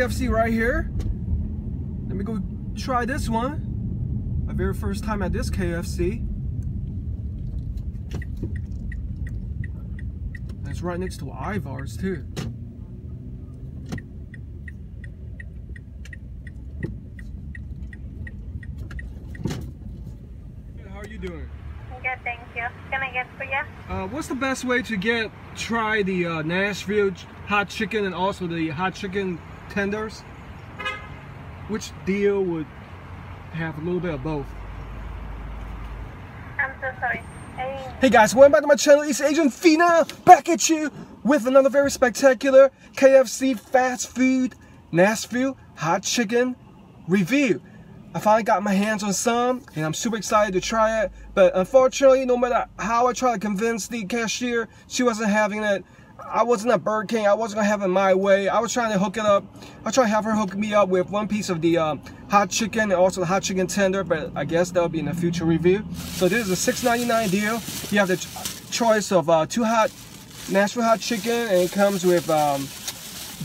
right here. Let me go try this one. My very first time at this KFC. It's right next to Ivar's too. How are you doing? Good, thank you. Can I get for you? Uh, what's the best way to get try the uh, Nashville hot chicken and also the hot chicken tenders? Which deal would have a little bit of both? I'm so sorry. I, Hey guys, welcome back to my channel. It's Agent Fina back at you with another very spectacular KFC fast food Nashville hot chicken review. I finally got my hands on some and I'm super excited to try it. But unfortunately, no matter how I try to convince the cashier, she wasn't having it. I wasn't a Burger King. I wasn't gonna have it my way. I was trying to hook it up. I was trying to have her hook me up with one piece of the um, hot chicken and also the hot chicken tender, but I guess that'll be in a future review. So this is a $6.99 deal. You have the ch choice of uh, two hot Nashville hot chicken, and it comes with um,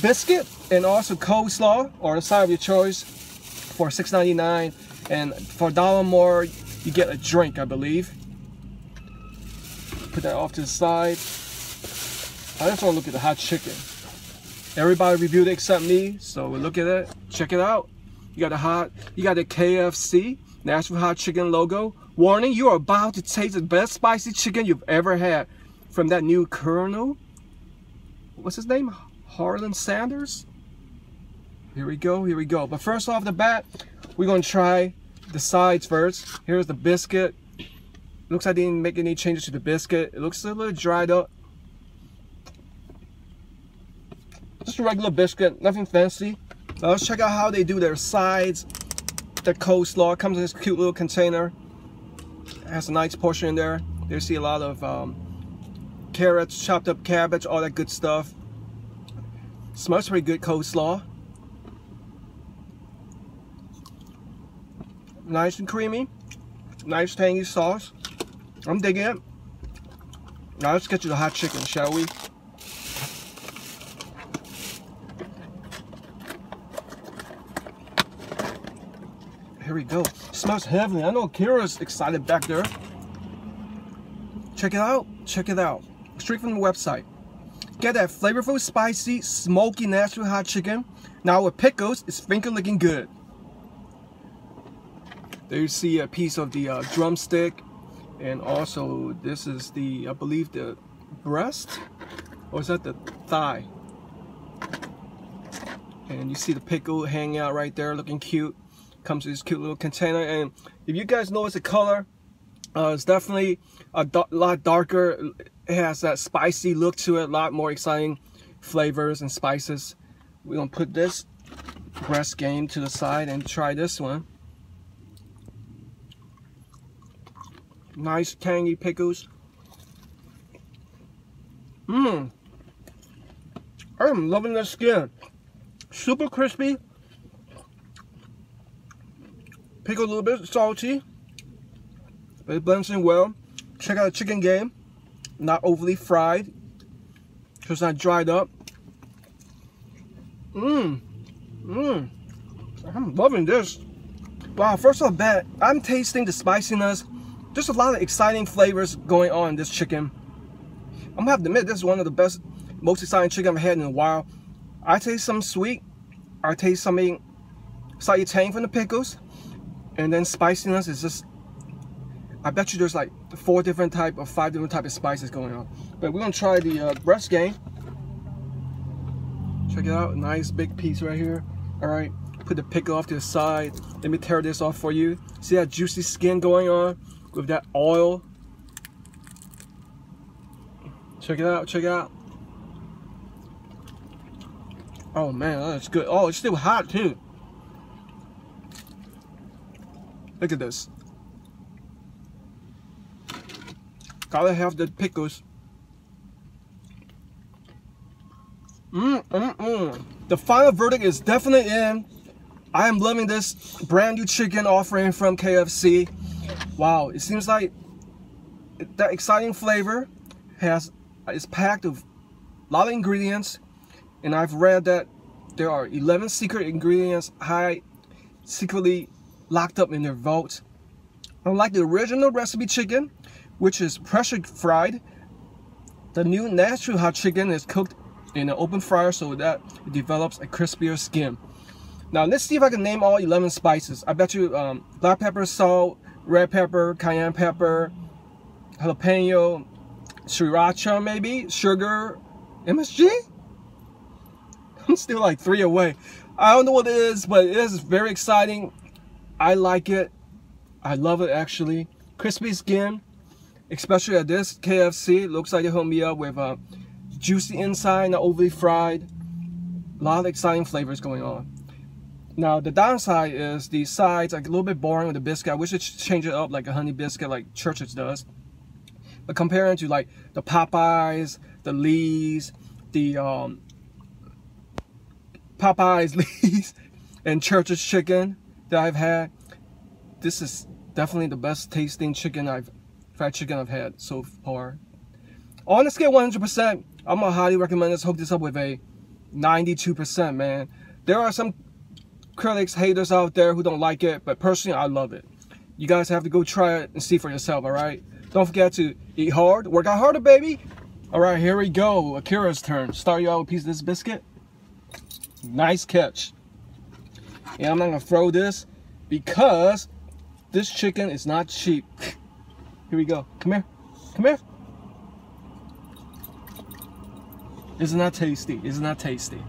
biscuit and also coleslaw or the side of your choice for $6.99. And for a dollar more, you get a drink, I believe. Put that off to the side. I just want to look at the hot chicken. Everybody reviewed it except me, so we'll look at it. Check it out. You got the hot, you got the KFC Nashville Hot Chicken logo. Warning: You are about to taste the best spicy chicken you've ever had from that new Colonel. What's his name? Harlan Sanders. Here we go. Here we go. But first off the bat, we're gonna try the sides first. Here's the biscuit. Looks like they didn't make any changes to the biscuit. It looks a little dried up. Just a regular biscuit, nothing fancy. Now let's check out how they do their sides. The coleslaw comes in this cute little container. It has a nice portion in there. You see a lot of um, carrots, chopped up cabbage, all that good stuff. Smells pretty good coleslaw. Nice and creamy. Nice tangy sauce. I'm digging it. Now let's get to the hot chicken, shall we? Here we go. smells heavenly. I know Kira's excited back there. Check it out. Check it out. Straight from the website. Get that flavorful, spicy, smoky Nashville hot chicken. Now with pickles, it's finger looking good. There you see a piece of the uh, drumstick. And also, this is the, I believe, the breast? Or is that the thigh? And you see the pickle hanging out right there, looking cute comes in this cute little container. And if you guys notice the color uh, it's definitely a lot darker. It has that spicy look to it a lot more exciting flavors and spices. We're gonna put this breast game to the side and try this one. Nice tangy pickles. Mmm. I'm loving the skin. Super crispy Pickle a little bit salty, but it blends in well. Check out the chicken game, not overly fried, so it's not dried up. Mmm, mmm, I'm loving this. Wow, first off bat, I'm tasting the spiciness. There's a lot of exciting flavors going on in this chicken. I'm gonna have to admit, this is one of the best, most exciting chicken I've had in a while. I taste some sweet, I taste something slightly tang from the pickles and then spiciness is just I bet you there's like four different type or five different type of spices going on. But we're gonna try the uh, breast game. Check it out nice big piece right here. All right put the pickle off to the side. Let me tear this off for you. See that juicy skin going on with that oil? Check it out check it out. Oh man that's good. Oh it's still hot too Look at this. Gotta have the pickles. Mmm, mmm, mmm. The final verdict is definitely in. I am loving this brand new chicken offering from KFC. Wow, it seems like that exciting flavor has is packed with a lot of ingredients. And I've read that there are 11 secret ingredients high secretly locked up in their vault. Unlike the original recipe chicken, which is pressure fried, the new Nashville hot chicken is cooked in an open fryer so that it develops a crispier skin. Now let's see if I can name all 11 spices. I bet you um, black pepper, salt, red pepper, cayenne pepper, jalapeno, sriracha maybe, sugar, MSG? I'm still like three away. I don't know what it is, but it is very exciting. I like it. I love it actually. Crispy skin, especially at this KFC. Looks like they hooked me up with a juicy inside, not overly fried. A lot of exciting flavors going on. Now the downside is the sides are a little bit boring with the biscuit. I wish it change it up like a honey biscuit like Church's does. But comparing to like the Popeyes, the Lee's, the um, Popeyes, Lee's, and Church's chicken that I've had, this is definitely the best tasting chicken I've fried chicken I've had so far. On a scale 100%, I'm gonna highly recommend this. Hook this up with a 92%, man. There are some critics, haters out there who don't like it, but personally, I love it. You guys have to go try it and see for yourself, all right? Don't forget to eat hard, work out harder, baby. All right, here we go. Akira's turn. Start you out with a piece of this biscuit. Nice catch. And I'm not gonna throw this because this chicken is not cheap. Here we go. Come here. Come here. Isn't that tasty? Isn't tasty?